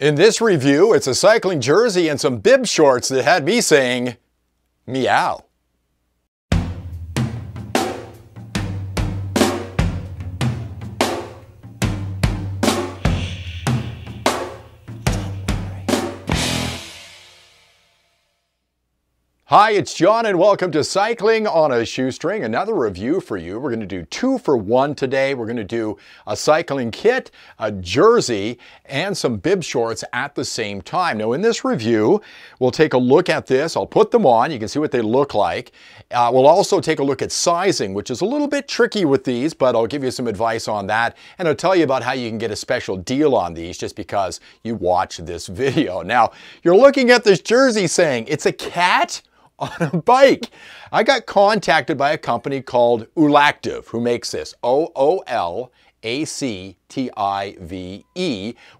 In this review, it's a cycling jersey and some bib shorts that had me saying, meow. Hi, it's John and welcome to Cycling on a Shoestring. Another review for you. We're going to do two for one today. We're going to do a cycling kit, a jersey, and some bib shorts at the same time. Now in this review, we'll take a look at this. I'll put them on. You can see what they look like. Uh, we'll also take a look at sizing, which is a little bit tricky with these, but I'll give you some advice on that. And I'll tell you about how you can get a special deal on these just because you watch this video. Now, you're looking at this jersey saying, it's a cat? on a bike. I got contacted by a company called Oolactive who makes this. O-O-L A-C-T-I-V-E.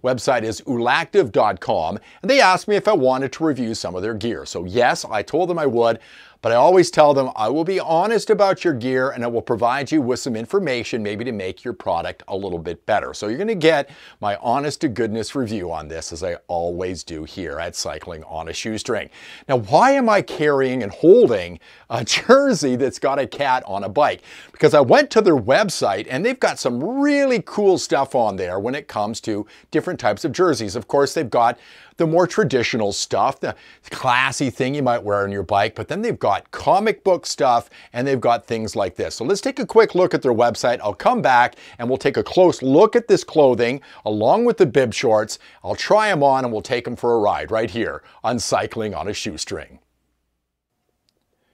Website is oolactive.com. And they asked me if I wanted to review some of their gear. So yes, I told them I would. But I always tell them I will be honest about your gear and I will provide you with some information maybe to make your product a little bit better. So you're going to get my honest to goodness review on this as I always do here at Cycling on a Shoestring. Now, why am I carrying and holding a jersey that's got a cat on a bike? Because I went to their website and they've got some really cool stuff on there when it comes to different types of jerseys. Of course, they've got the more traditional stuff, the classy thing you might wear on your bike, but then they've got comic book stuff and they've got things like this. So let's take a quick look at their website. I'll come back and we'll take a close look at this clothing along with the bib shorts. I'll try them on and we'll take them for a ride right here on Cycling on a Shoestring.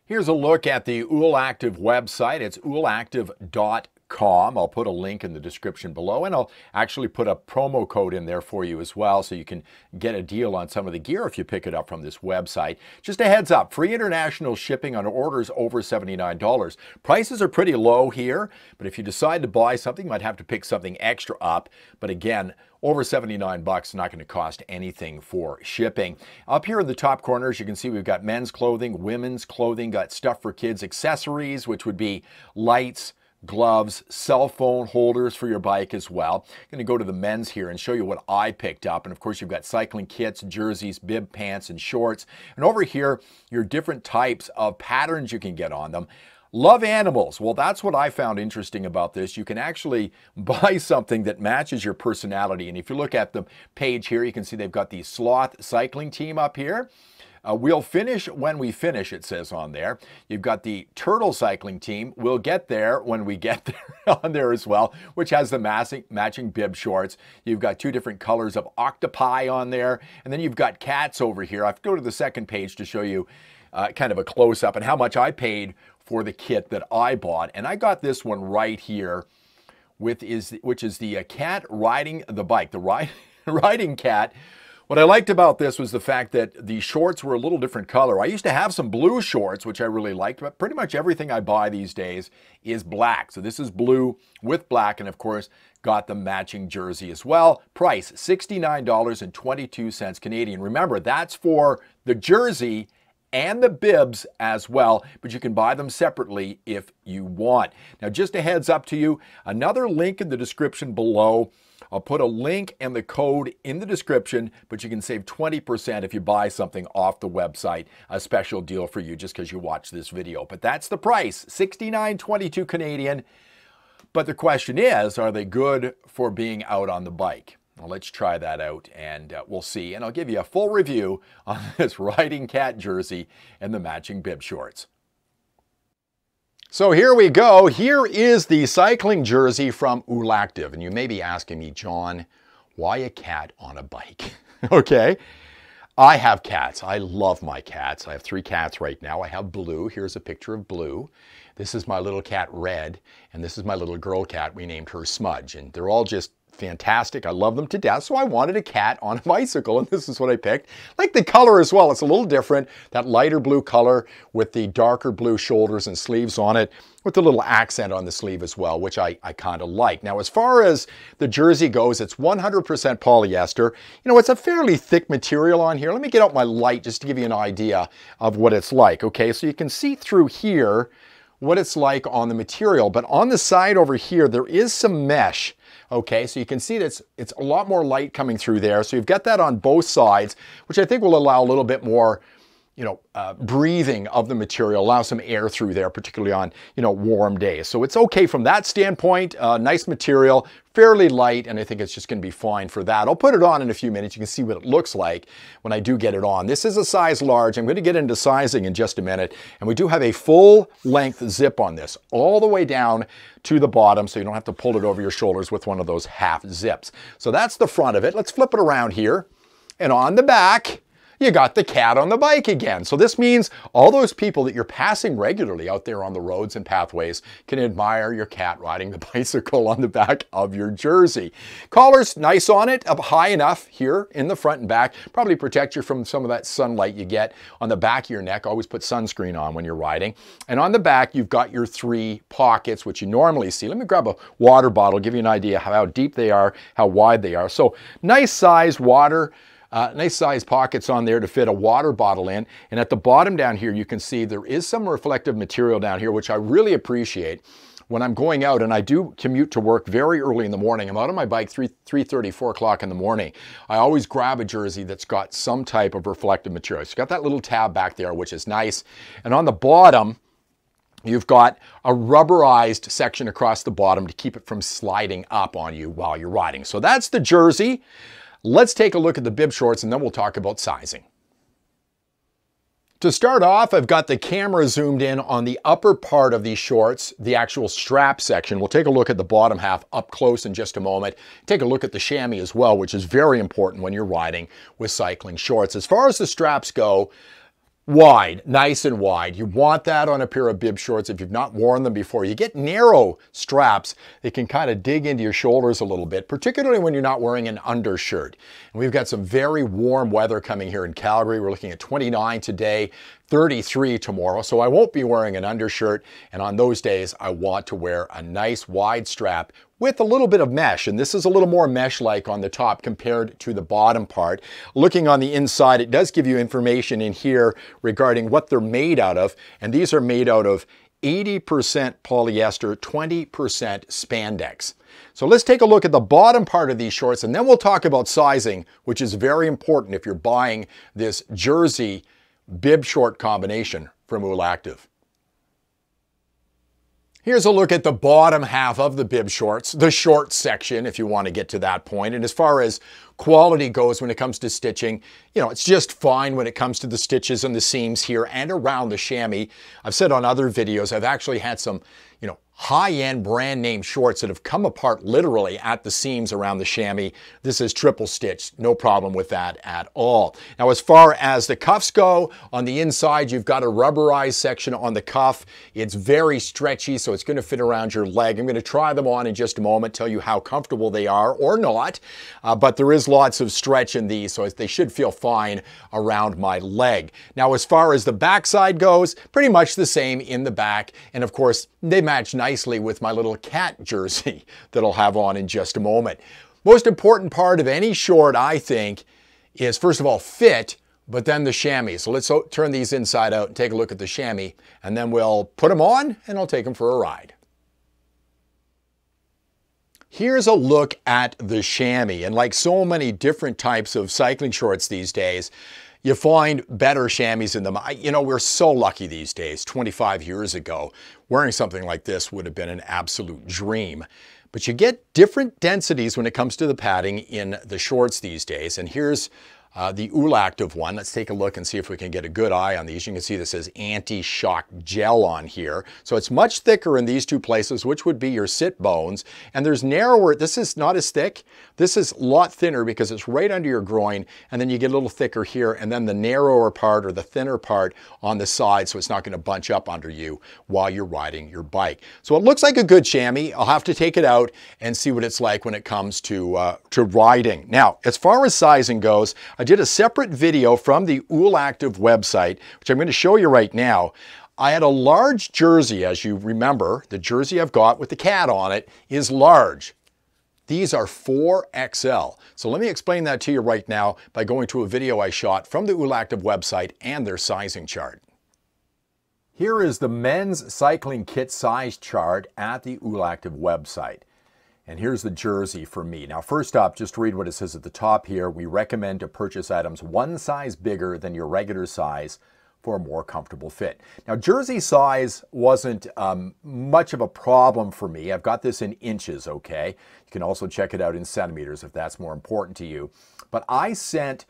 Here's a look at the Oolactive website. It's oolactive.com com. I'll put a link in the description below and I'll actually put a promo code in there for you as well so you can get a deal on some of the gear if you pick it up from this website. Just a heads up, free international shipping on orders over $79. Prices are pretty low here, but if you decide to buy something, you might have to pick something extra up. But again, over 79 bucks, not going to cost anything for shipping. Up here in the top corners, you can see we've got men's clothing, women's clothing, got stuff for kids, accessories, which would be lights, gloves, cell phone holders for your bike as well. I'm going to go to the men's here and show you what I picked up. And of course, you've got cycling kits, jerseys, bib pants, and shorts. And over here, your different types of patterns you can get on them. Love animals. Well, that's what I found interesting about this. You can actually buy something that matches your personality. And if you look at the page here, you can see they've got the sloth cycling team up here. Uh, we'll finish when we finish, it says on there. You've got the turtle cycling team. We'll get there when we get there on there as well, which has the matching, matching bib shorts. You've got two different colors of octopi on there. And then you've got cats over here. I have to go to the second page to show you uh, kind of a close up and how much I paid for the kit that I bought. And I got this one right here with is which is the uh, cat riding the bike, the ride, riding cat what I liked about this was the fact that the shorts were a little different color. I used to have some blue shorts, which I really liked, but pretty much everything I buy these days is black. So this is blue with black, and of course, got the matching jersey as well. Price, $69.22 Canadian. Remember, that's for the jersey and the bibs as well, but you can buy them separately if you want. Now, just a heads up to you, another link in the description below I'll put a link and the code in the description, but you can save 20% if you buy something off the website. A special deal for you just because you watch this video. But that's the price, 69.22 Canadian. But the question is, are they good for being out on the bike? Well, let's try that out and uh, we'll see. And I'll give you a full review on this riding cat jersey and the matching bib shorts. So here we go. Here is the cycling jersey from Oolactive. And you may be asking me, John, why a cat on a bike? okay. I have cats. I love my cats. I have three cats right now. I have Blue. Here's a picture of Blue. This is my little cat Red. And this is my little girl cat. We named her Smudge. And they're all just fantastic. I love them to death. So I wanted a cat on a bicycle, and this is what I picked. Like the color as well. It's a little different. That lighter blue color with the darker blue shoulders and sleeves on it, with a little accent on the sleeve as well, which I, I kind of like. Now, as far as the jersey goes, it's 100% polyester. You know, it's a fairly thick material on here. Let me get out my light just to give you an idea of what it's like. Okay, so you can see through here what it's like on the material, but on the side over here, there is some mesh Okay, so you can see that it's, it's a lot more light coming through there. So you've got that on both sides, which I think will allow a little bit more you know, uh, breathing of the material, allow some air through there, particularly on, you know, warm days. So it's okay from that standpoint. Uh, nice material, fairly light, and I think it's just going to be fine for that. I'll put it on in a few minutes. You can see what it looks like when I do get it on. This is a size large. I'm going to get into sizing in just a minute, and we do have a full length zip on this, all the way down to the bottom, so you don't have to pull it over your shoulders with one of those half zips. So that's the front of it. Let's flip it around here. And on the back, you got the cat on the bike again. So this means all those people that you're passing regularly out there on the roads and pathways can admire your cat riding the bicycle on the back of your jersey. Collar's nice on it, up high enough here in the front and back. Probably protect you from some of that sunlight you get on the back of your neck. Always put sunscreen on when you're riding. And on the back, you've got your three pockets, which you normally see. Let me grab a water bottle, give you an idea how deep they are, how wide they are. So nice size water uh, nice size pockets on there to fit a water bottle in. And at the bottom down here, you can see there is some reflective material down here, which I really appreciate when I'm going out and I do commute to work very early in the morning, I'm out on my bike 3, 3.30, 4 o'clock in the morning, I always grab a jersey that's got some type of reflective material. It's got that little tab back there, which is nice. And on the bottom, you've got a rubberized section across the bottom to keep it from sliding up on you while you're riding. So that's the jersey. Let's take a look at the bib shorts and then we'll talk about sizing. To start off, I've got the camera zoomed in on the upper part of these shorts, the actual strap section. We'll take a look at the bottom half up close in just a moment. Take a look at the chamois as well, which is very important when you're riding with cycling shorts. As far as the straps go, wide, nice and wide. You want that on a pair of bib shorts if you've not worn them before. You get narrow straps that can kind of dig into your shoulders a little bit, particularly when you're not wearing an undershirt. And we've got some very warm weather coming here in Calgary. We're looking at 29 today, 33 tomorrow, so I won't be wearing an undershirt. And on those days, I want to wear a nice wide strap with a little bit of mesh. And this is a little more mesh-like on the top compared to the bottom part. Looking on the inside, it does give you information in here regarding what they're made out of. And these are made out of 80% polyester, 20% spandex. So let's take a look at the bottom part of these shorts and then we'll talk about sizing, which is very important if you're buying this jersey bib short combination from Oolactive. Here's a look at the bottom half of the bib shorts, the short section, if you want to get to that point. And as far as quality goes when it comes to stitching, you know, it's just fine when it comes to the stitches and the seams here and around the chamois. I've said on other videos, I've actually had some, high-end brand name shorts that have come apart literally at the seams around the chamois. This is triple stitched, no problem with that at all. Now as far as the cuffs go, on the inside you've got a rubberized section on the cuff. It's very stretchy, so it's gonna fit around your leg. I'm gonna try them on in just a moment, tell you how comfortable they are or not, uh, but there is lots of stretch in these, so they should feel fine around my leg. Now as far as the backside goes, pretty much the same in the back, and of course they match nicely nicely with my little cat jersey that I'll have on in just a moment. Most important part of any short, I think, is first of all fit, but then the chamois. So let's turn these inside out and take a look at the chamois, and then we'll put them on and I'll take them for a ride. Here's a look at the chamois, and like so many different types of cycling shorts these days, you find better chamois in them. I, you know, we're so lucky these days. 25 years ago, wearing something like this would have been an absolute dream. But you get different densities when it comes to the padding in the shorts these days. And here's uh, the Oolactive one. Let's take a look and see if we can get a good eye on these. You can see this says anti-shock gel on here. So it's much thicker in these two places, which would be your sit bones. And there's narrower, this is not as thick. This is a lot thinner because it's right under your groin. And then you get a little thicker here. And then the narrower part or the thinner part on the side. So it's not going to bunch up under you while you're riding your bike. So it looks like a good chamois. I'll have to take it out and see what it's like when it comes to, uh, to riding. Now, as far as sizing goes, I did a separate video from the Oolactive website, which I'm going to show you right now. I had a large jersey, as you remember, the jersey I've got with the cat on it is large. These are 4XL. So let me explain that to you right now by going to a video I shot from the Oolactive website and their sizing chart. Here is the men's cycling kit size chart at the Oolactive website. And here's the jersey for me. Now, first up, just read what it says at the top here. We recommend to purchase items one size bigger than your regular size for a more comfortable fit. Now, jersey size wasn't um, much of a problem for me. I've got this in inches, okay? You can also check it out in centimeters if that's more important to you. But I sent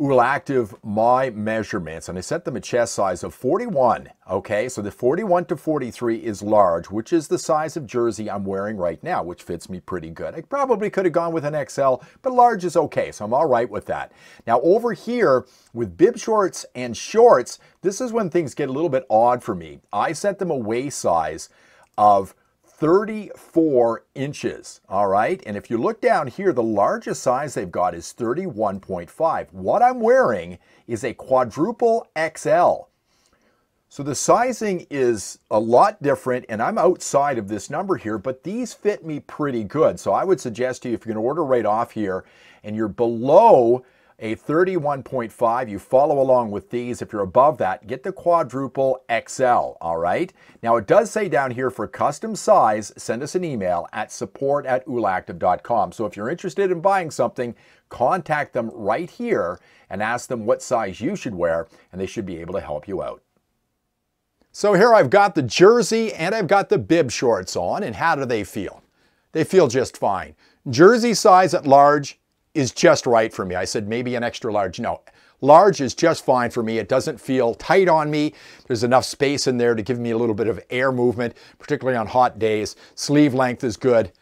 Oolactive my measurements and I set them a chest size of 41. Okay, so the 41 to 43 is large, which is the size of jersey I'm wearing right now, which fits me pretty good. I probably could have gone with an XL, but large is okay, so I'm all right with that. Now over here with bib shorts and shorts, this is when things get a little bit odd for me. I set them a waist size of 34 inches, all right? And if you look down here, the largest size they've got is 31.5. What I'm wearing is a quadruple XL. So the sizing is a lot different, and I'm outside of this number here, but these fit me pretty good. So I would suggest to you, if you're gonna order right off here, and you're below a 31.5. You follow along with these. If you're above that, get the quadruple XL, all right? Now it does say down here for custom size, send us an email at support at oolactive.com. So if you're interested in buying something, contact them right here and ask them what size you should wear, and they should be able to help you out. So here I've got the jersey and I've got the bib shorts on, and how do they feel? They feel just fine. Jersey size at large, is just right for me. I said maybe an extra large. No, large is just fine for me. It doesn't feel tight on me. There's enough space in there to give me a little bit of air movement, particularly on hot days. Sleeve length is good.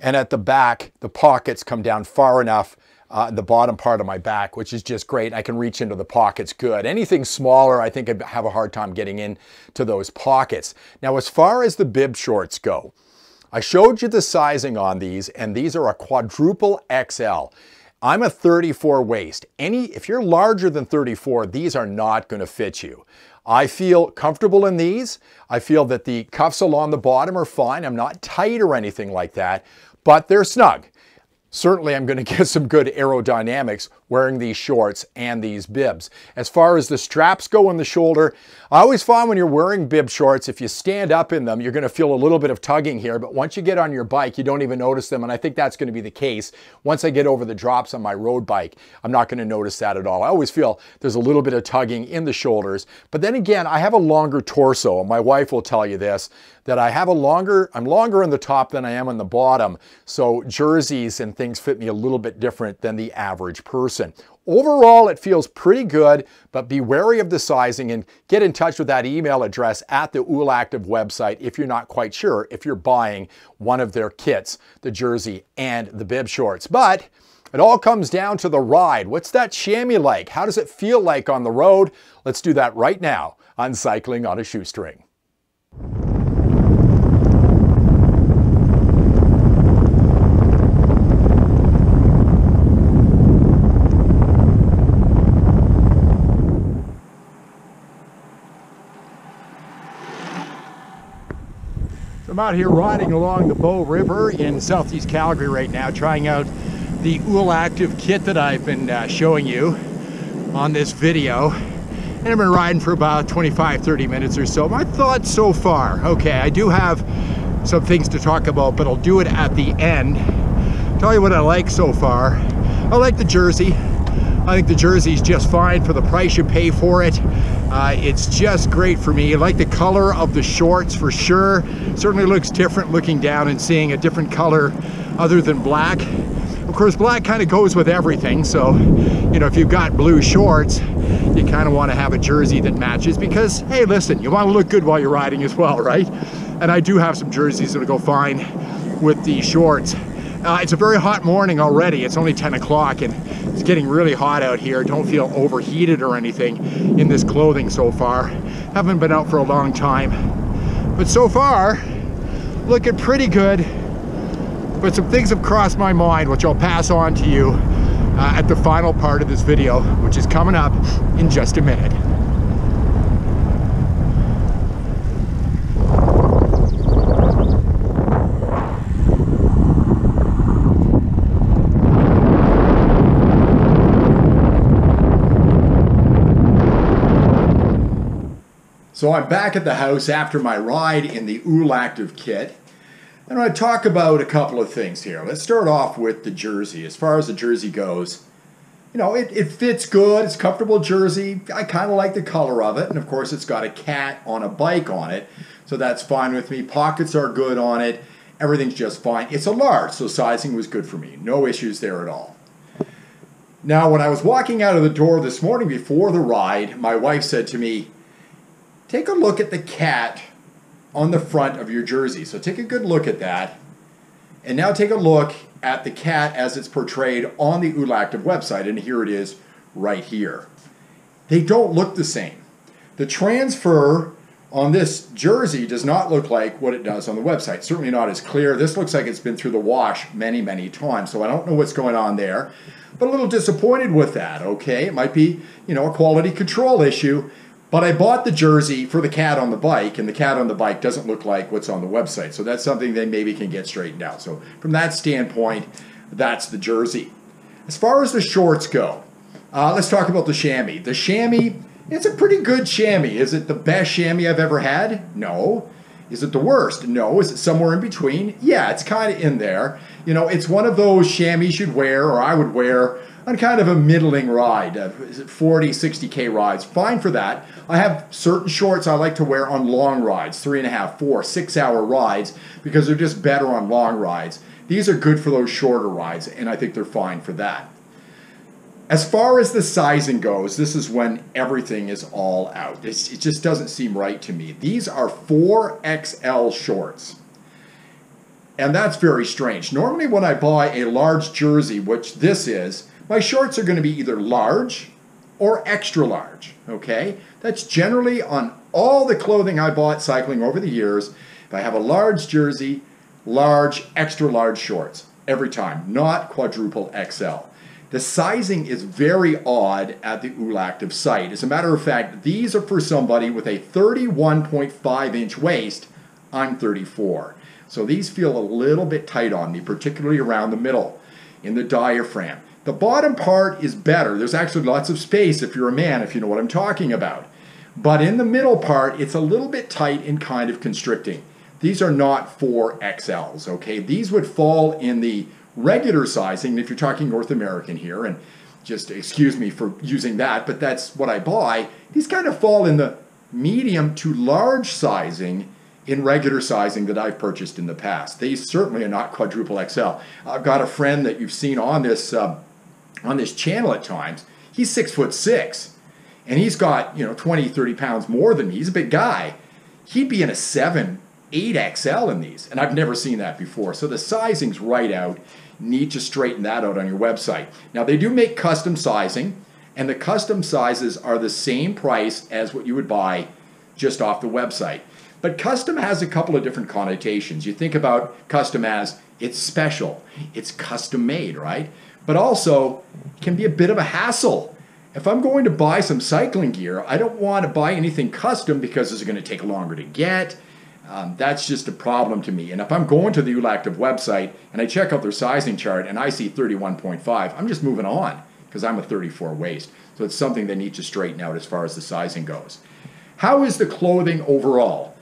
And at the back, the pockets come down far enough uh, the bottom part of my back, which is just great. I can reach into the pockets good. Anything smaller, I think I'd have a hard time getting into those pockets. Now, as far as the bib shorts go, I showed you the sizing on these, and these are a quadruple XL. I'm a 34 waist. Any, if you're larger than 34, these are not gonna fit you. I feel comfortable in these. I feel that the cuffs along the bottom are fine. I'm not tight or anything like that, but they're snug. Certainly I'm going to get some good aerodynamics wearing these shorts and these bibs. As far as the straps go on the shoulder, I always find when you're wearing bib shorts, if you stand up in them, you're going to feel a little bit of tugging here, but once you get on your bike, you don't even notice them, and I think that's going to be the case. Once I get over the drops on my road bike, I'm not going to notice that at all. I always feel there's a little bit of tugging in the shoulders, but then again, I have a longer torso. My wife will tell you this, that I have a longer, I'm longer in the top than I am on the bottom, so jerseys and things fit me a little bit different than the average person. Overall, it feels pretty good, but be wary of the sizing and get in touch with that email address at the Oolactive website if you're not quite sure if you're buying one of their kits, the jersey and the bib shorts. But it all comes down to the ride. What's that chamois like? How does it feel like on the road? Let's do that right now on Cycling on a Shoestring. I'm out here riding along the Bow River in southeast Calgary right now, trying out the Oolactive kit that I've been uh, showing you on this video. And I've been riding for about 25, 30 minutes or so. My thoughts so far, okay, I do have some things to talk about, but I'll do it at the end. Tell you what I like so far. I like the jersey. I think the jersey is just fine for the price you pay for it. Uh, it's just great for me. I like the color of the shorts for sure. Certainly looks different looking down and seeing a different color other than black. Of course, black kind of goes with everything. So, you know, if you've got blue shorts, you kind of want to have a jersey that matches because, hey, listen, you want to look good while you're riding as well, right? And I do have some jerseys that'll go fine with the shorts. Uh, it's a very hot morning already. It's only 10 o'clock and it's getting really hot out here. Don't feel overheated or anything in this clothing so far. Haven't been out for a long time. But so far, looking pretty good. But some things have crossed my mind, which I'll pass on to you uh, at the final part of this video, which is coming up in just a minute. So I'm back at the house after my ride in the Oolactive kit. And I talk about a couple of things here. Let's start off with the jersey. As far as the jersey goes, you know, it, it fits good. It's comfortable jersey. I kind of like the color of it. And of course, it's got a cat on a bike on it. So that's fine with me. Pockets are good on it. Everything's just fine. It's a large, so sizing was good for me. No issues there at all. Now, when I was walking out of the door this morning before the ride, my wife said to me, Take a look at the cat on the front of your jersey. So take a good look at that. And now take a look at the cat as it's portrayed on the Oolactive website. And here it is right here. They don't look the same. The transfer on this jersey does not look like what it does on the website. Certainly not as clear. This looks like it's been through the wash many, many times. So I don't know what's going on there, but a little disappointed with that, okay? It might be, you know, a quality control issue. But I bought the jersey for the cat on the bike, and the cat on the bike doesn't look like what's on the website. So that's something they maybe can get straightened out. So from that standpoint, that's the jersey. As far as the shorts go, uh, let's talk about the chamois. The chamois it's a pretty good chamois. Is it the best chamois I've ever had? No. Is it the worst? No. Is it somewhere in between? Yeah, it's kind of in there. You know, it's one of those chamois you'd wear, or I would wear, on kind of a middling ride, uh, 40, 60K rides. Fine for that. I have certain shorts I like to wear on long rides, three and a half, four, six hour rides, because they're just better on long rides. These are good for those shorter rides, and I think they're fine for that. As far as the sizing goes, this is when everything is all out. It's, it just doesn't seem right to me. These are 4XL shorts. And that's very strange. Normally, when I buy a large jersey, which this is, my shorts are going to be either large or extra large. Okay? That's generally on all the clothing I bought cycling over the years. If I have a large jersey, large, extra large shorts every time, not quadruple XL. The sizing is very odd at the Oolactive site. As a matter of fact, these are for somebody with a 31.5 inch waist. I'm 34. So these feel a little bit tight on me, particularly around the middle in the diaphragm. The bottom part is better. There's actually lots of space if you're a man, if you know what I'm talking about. But in the middle part, it's a little bit tight and kind of constricting. These are not 4XLs, okay? These would fall in the regular sizing, if you're talking North American here, and just excuse me for using that, but that's what I buy, these kind of fall in the medium to large sizing in regular sizing that I've purchased in the past. They certainly are not quadruple XL. I've got a friend that you've seen on this uh, on this channel at times. He's six foot six, and he's got you know 20, 30 pounds more than me. He's a big guy. He'd be in a seven, eight XL in these, and I've never seen that before. So the sizing's right out need to straighten that out on your website. Now, they do make custom sizing, and the custom sizes are the same price as what you would buy just off the website. But custom has a couple of different connotations. You think about custom as it's special, it's custom made, right? But also can be a bit of a hassle. If I'm going to buy some cycling gear, I don't want to buy anything custom because it's going to take longer to get. Um, that's just a problem to me. And if I'm going to the Oolactive website and I check out their sizing chart and I see 31.5, I'm just moving on because I'm a 34 waist. So it's something they need to straighten out as far as the sizing goes. How is the clothing overall?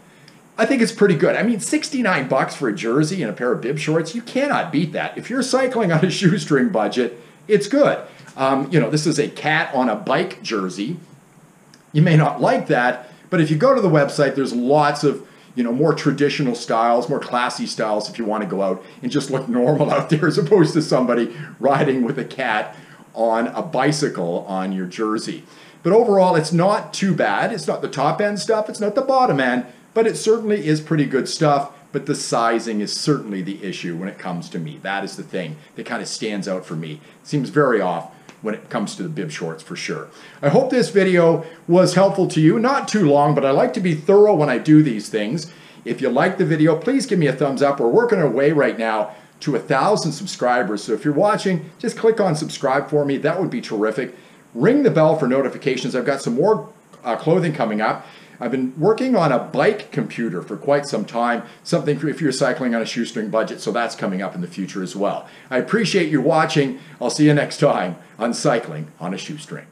I think it's pretty good. I mean, 69 bucks for a jersey and a pair of bib shorts, you cannot beat that. If you're cycling on a shoestring budget, it's good. Um, you know, this is a cat on a bike jersey. You may not like that, but if you go to the website, there's lots of you know, more traditional styles, more classy styles if you want to go out and just look normal out there as opposed to somebody riding with a cat on a bicycle on your jersey. But overall, it's not too bad. It's not the top end stuff, it's not the bottom end, but it certainly is pretty good stuff. But the sizing is certainly the issue when it comes to me. That is the thing that kind of stands out for me. It seems very off when it comes to the bib shorts for sure. I hope this video was helpful to you. Not too long, but I like to be thorough when I do these things. If you like the video, please give me a thumbs up. We're working our way right now to a thousand subscribers. So if you're watching, just click on subscribe for me. That would be terrific. Ring the bell for notifications. I've got some more uh, clothing coming up. I've been working on a bike computer for quite some time, something if you're cycling on a shoestring budget, so that's coming up in the future as well. I appreciate you watching. I'll see you next time on Cycling on a Shoestring.